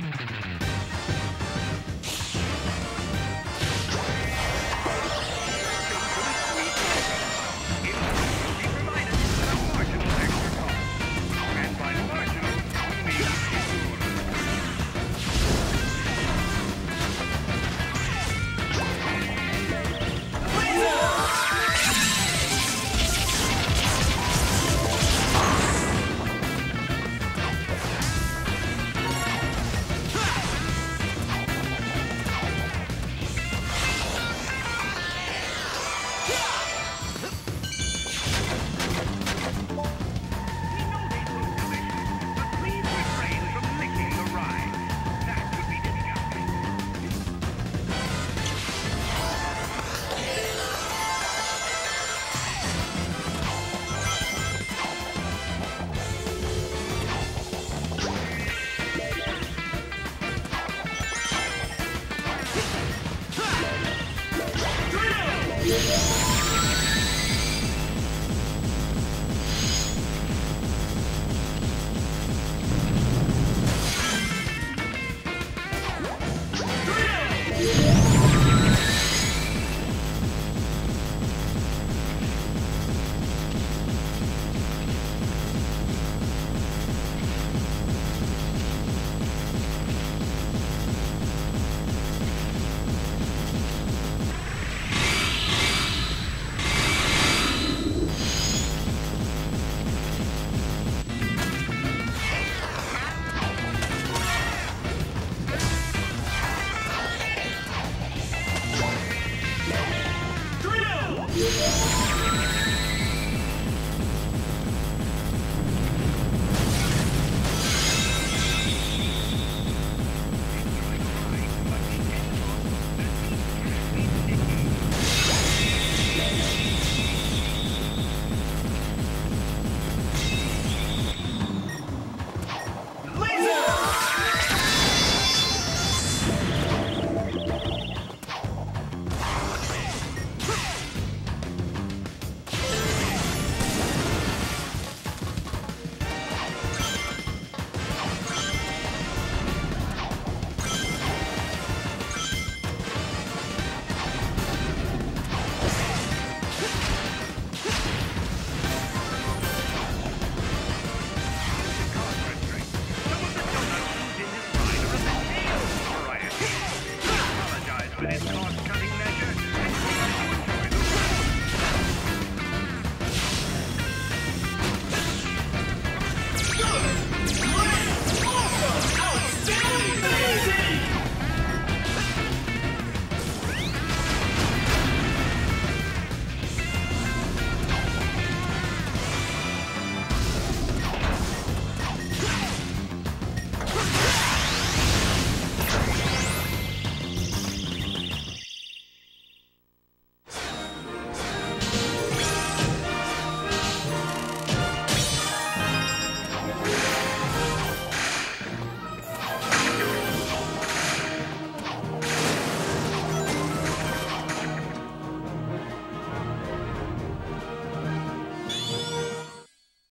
Mm-hmm. Yeah. Música